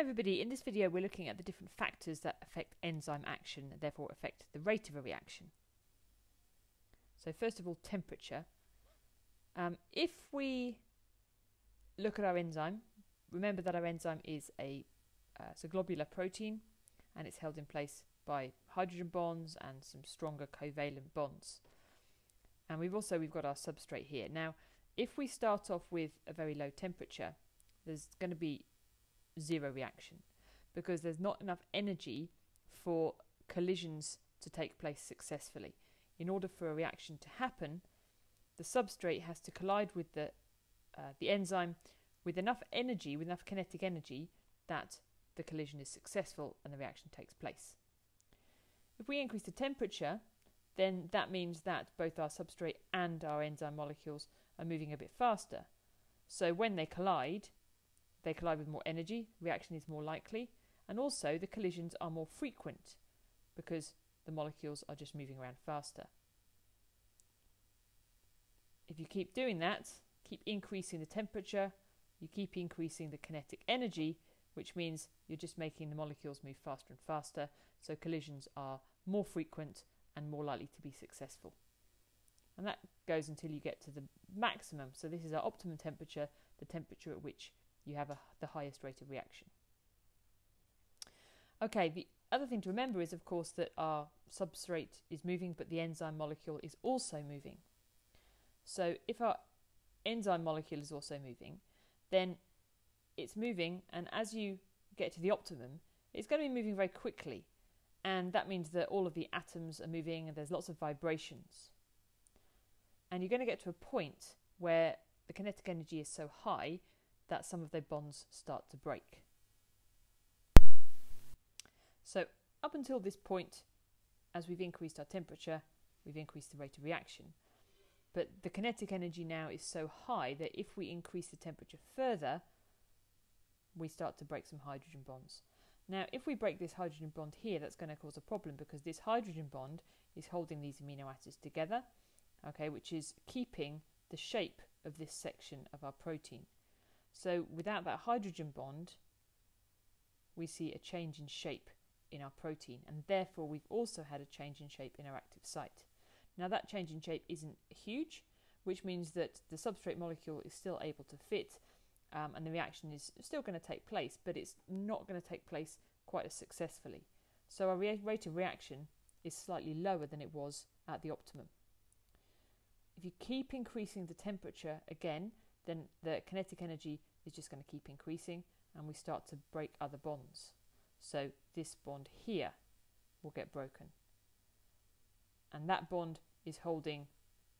Everybody, in this video we're looking at the different factors that affect enzyme action and therefore affect the rate of a reaction. So first of all, temperature. Um, if we look at our enzyme, remember that our enzyme is a, uh, a globular protein and it's held in place by hydrogen bonds and some stronger covalent bonds. And we've also we've got our substrate here. Now, if we start off with a very low temperature, there's going to be zero reaction because there's not enough energy for collisions to take place successfully. In order for a reaction to happen, the substrate has to collide with the, uh, the enzyme with enough energy, with enough kinetic energy, that the collision is successful and the reaction takes place. If we increase the temperature, then that means that both our substrate and our enzyme molecules are moving a bit faster. So when they collide, they collide with more energy, reaction is more likely, and also the collisions are more frequent because the molecules are just moving around faster. If you keep doing that, keep increasing the temperature, you keep increasing the kinetic energy, which means you're just making the molecules move faster and faster, so collisions are more frequent and more likely to be successful. And that goes until you get to the maximum. So this is our optimum temperature, the temperature at which you have a, the highest rate of reaction. Okay, the other thing to remember is, of course, that our substrate is moving, but the enzyme molecule is also moving. So if our enzyme molecule is also moving, then it's moving, and as you get to the optimum, it's going to be moving very quickly. And that means that all of the atoms are moving and there's lots of vibrations. And you're going to get to a point where the kinetic energy is so high that some of their bonds start to break. So up until this point, as we've increased our temperature, we've increased the rate of reaction. But the kinetic energy now is so high that if we increase the temperature further, we start to break some hydrogen bonds. Now, if we break this hydrogen bond here, that's going to cause a problem because this hydrogen bond is holding these amino acids together, okay, which is keeping the shape of this section of our protein. So without that hydrogen bond, we see a change in shape in our protein, and therefore we've also had a change in shape in our active site. Now that change in shape isn't huge, which means that the substrate molecule is still able to fit um, and the reaction is still going to take place, but it's not going to take place quite as successfully. So our rate of reaction is slightly lower than it was at the optimum. If you keep increasing the temperature again, then the kinetic energy is just going to keep increasing and we start to break other bonds. So this bond here will get broken. And that bond is holding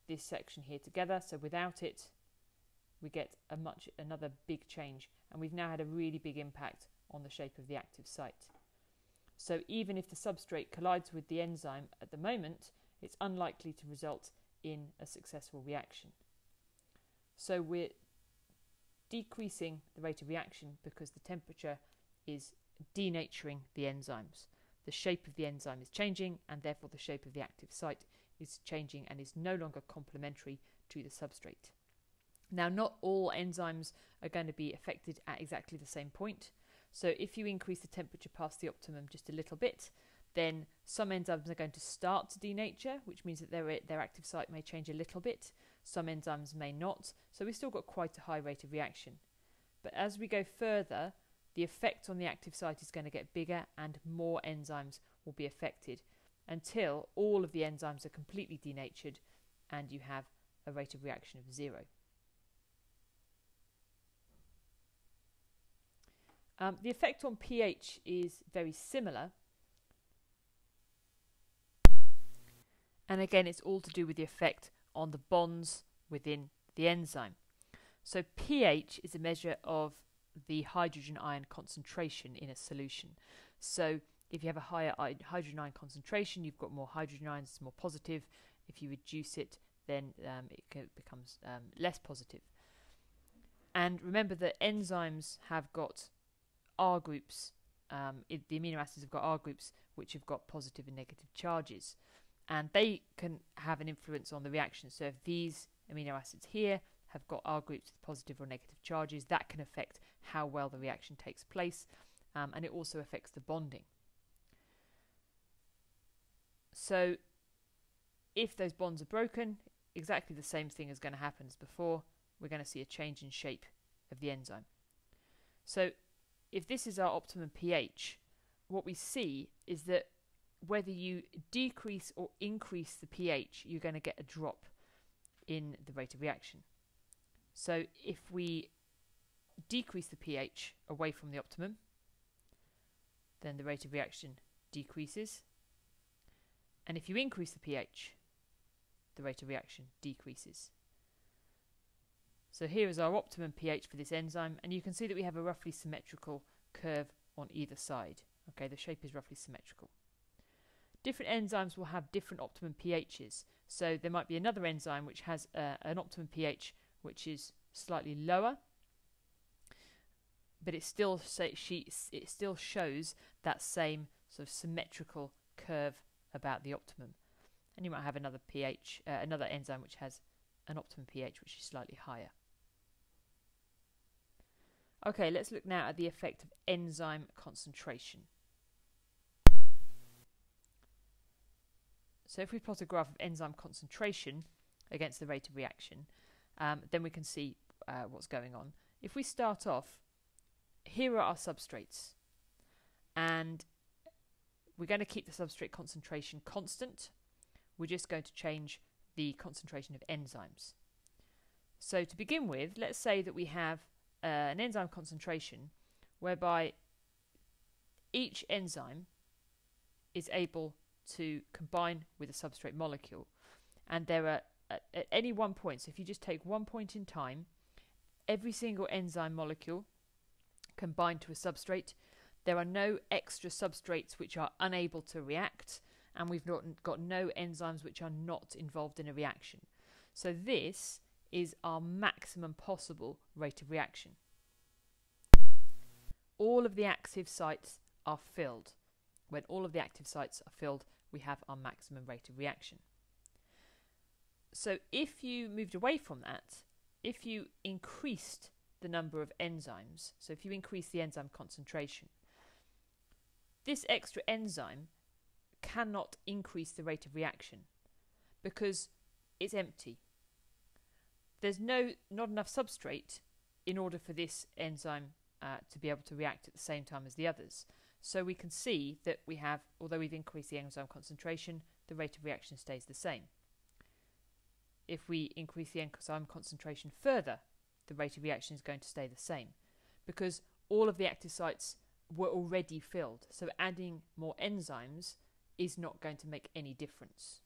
this section here together. So without it, we get a much another big change. And we've now had a really big impact on the shape of the active site. So even if the substrate collides with the enzyme at the moment, it's unlikely to result in a successful reaction. So we're decreasing the rate of reaction because the temperature is denaturing the enzymes. The shape of the enzyme is changing and therefore the shape of the active site is changing and is no longer complementary to the substrate. Now, not all enzymes are going to be affected at exactly the same point. So, if you increase the temperature past the optimum just a little bit, then some enzymes are going to start to denature, which means that their, their active site may change a little bit. Some enzymes may not. So we've still got quite a high rate of reaction. But as we go further, the effect on the active site is going to get bigger and more enzymes will be affected until all of the enzymes are completely denatured and you have a rate of reaction of zero. Um, the effect on pH is very similar, And again, it's all to do with the effect on the bonds within the enzyme. So pH is a measure of the hydrogen ion concentration in a solution. So if you have a higher hydrogen ion concentration, you've got more hydrogen ions, it's more positive. If you reduce it, then um, it becomes um, less positive. And remember that enzymes have got R groups. Um, the amino acids have got R groups, which have got positive and negative charges and they can have an influence on the reaction. So if these amino acids here have got R groups with positive or negative charges, that can affect how well the reaction takes place. um, and it also affects the bonding. So, if those bonds are broken, exactly the same thing is going to happen as before. We're going to see a change in shape of the enzyme. So, if this is our optimum pH, what we see is that whether you decrease or increase the pH, you're going to get a drop in the rate of reaction. So if we decrease the pH away from the optimum, then the rate of reaction decreases. And if you increase the pH, the rate of reaction decreases. So here is our optimum pH for this enzyme, and you can see that we have a roughly symmetrical curve on either side. Okay, the shape is roughly symmetrical. Different enzymes will have different optimum pHs. So there might be another enzyme which has uh, an optimum pH which is slightly lower, but it still say, she, it still shows that same sort of symmetrical curve about the optimum. And you might have another pH, uh, another enzyme which has an optimum pH which is slightly higher. Okay, let's look now at the effect of enzyme concentration. So if we plot a graph of enzyme concentration against the rate of reaction, um, then we can see uh, what's going on. If we start off, here are our substrates, and we're going to keep the substrate concentration constant. We're just going to change the concentration of enzymes. So to begin with, let's say that we have uh, an enzyme concentration whereby each enzyme is able to combine with a substrate molecule. And there are, at, at any one point, so if you just take one point in time, every single enzyme molecule combined to a substrate. There are no extra substrates which are unable to react, and we've not got no enzymes which are not involved in a reaction. So this is our maximum possible rate of reaction. All of the active sites are filled. When all of the active sites are filled, we have our maximum rate of reaction. So if you moved away from that, if you increased the number of enzymes, so if you increase the enzyme concentration, this extra enzyme cannot increase the rate of reaction because it's empty. There's no not enough substrate in order for this enzyme uh, to be able to react at the same time as the others. So we can see that we have, although we've increased the enzyme concentration, the rate of reaction stays the same. If we increase the enzyme concentration further, the rate of reaction is going to stay the same because all of the active sites were already filled. So adding more enzymes is not going to make any difference.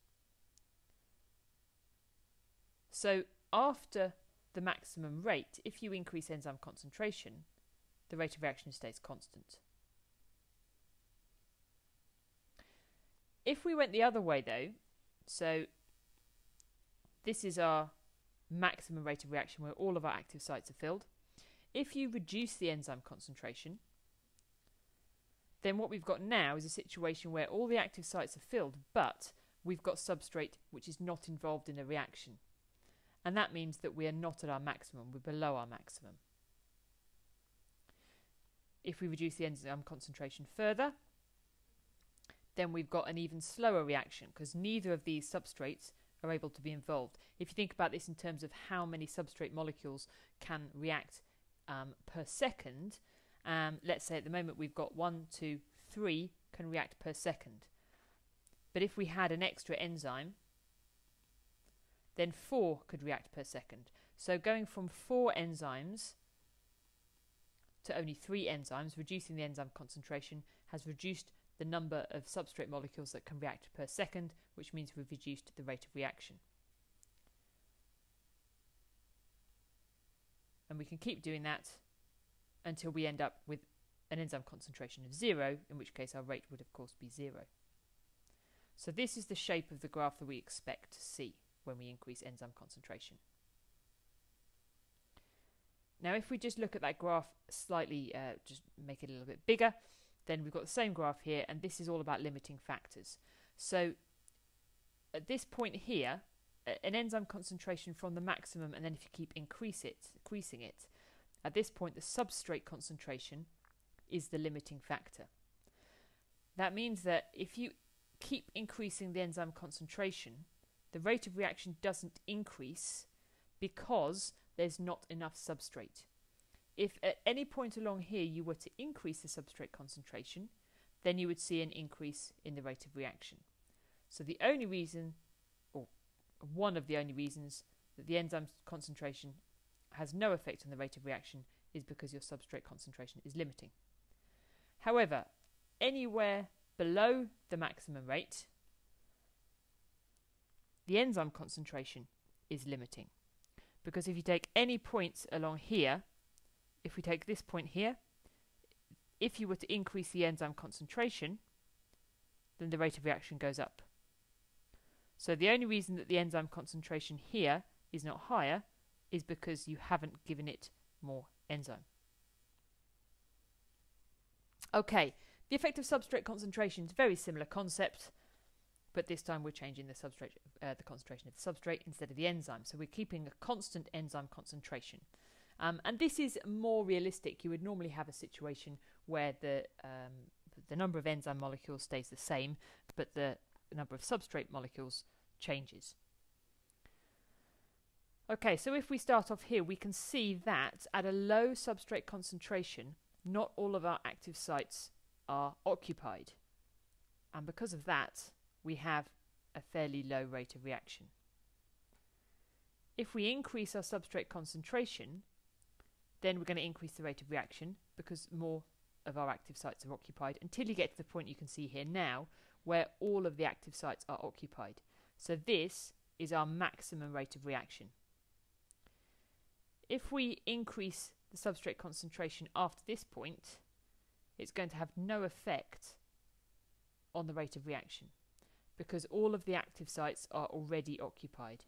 So after the maximum rate, if you increase enzyme concentration, the rate of reaction stays constant. If we went the other way though, so this is our maximum rate of reaction where all of our active sites are filled. If you reduce the enzyme concentration, then what we've got now is a situation where all the active sites are filled, but we've got substrate which is not involved in a reaction. And that means that we are not at our maximum, we're below our maximum. If we reduce the enzyme concentration further, then we've got an even slower reaction because neither of these substrates are able to be involved. If you think about this in terms of how many substrate molecules can react um, per second, um, let's say at the moment we've got one, two, three can react per second. But if we had an extra enzyme, then four could react per second. So going from four enzymes to only three enzymes, reducing the enzyme concentration, has reduced the number of substrate molecules that can react per second, which means we've reduced the rate of reaction. And we can keep doing that until we end up with an enzyme concentration of zero, in which case our rate would of course be zero. So this is the shape of the graph that we expect to see when we increase enzyme concentration. Now if we just look at that graph slightly, uh, just make it a little bit bigger, then we've got the same graph here, and this is all about limiting factors. So at this point here, an enzyme concentration from the maximum, and then if you keep increase it, increasing it, at this point the substrate concentration is the limiting factor. That means that if you keep increasing the enzyme concentration, the rate of reaction doesn't increase because there's not enough substrate. If at any point along here you were to increase the substrate concentration, then you would see an increase in the rate of reaction. So the only reason, or one of the only reasons, that the enzyme concentration has no effect on the rate of reaction is because your substrate concentration is limiting. However, anywhere below the maximum rate, the enzyme concentration is limiting. Because if you take any points along here, if we take this point here, if you were to increase the enzyme concentration, then the rate of reaction goes up. So the only reason that the enzyme concentration here is not higher is because you haven't given it more enzyme. Okay, the effect of substrate concentration is a very similar concept, but this time we're changing the substrate, uh, the concentration of the substrate instead of the enzyme. So we're keeping a constant enzyme concentration. Um, and this is more realistic. You would normally have a situation where the um, the number of enzyme molecules stays the same, but the number of substrate molecules changes. Okay, so if we start off here, we can see that at a low substrate concentration, not all of our active sites are occupied. And because of that, we have a fairly low rate of reaction. If we increase our substrate concentration, then we're going to increase the rate of reaction because more of our active sites are occupied until you get to the point you can see here now where all of the active sites are occupied. So this is our maximum rate of reaction. If we increase the substrate concentration after this point, it's going to have no effect on the rate of reaction because all of the active sites are already occupied.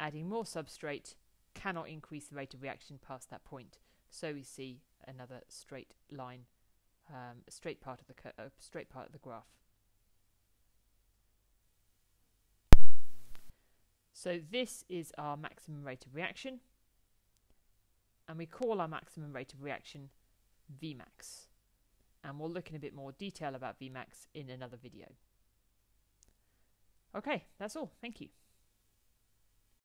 Adding more substrate cannot increase the rate of reaction past that point. So we see another straight line, um, straight part of the uh, straight part of the graph. So this is our maximum rate of reaction, and we call our maximum rate of reaction Vmax and we'll look in a bit more detail about Vmax in another video. Okay, that's all. Thank you.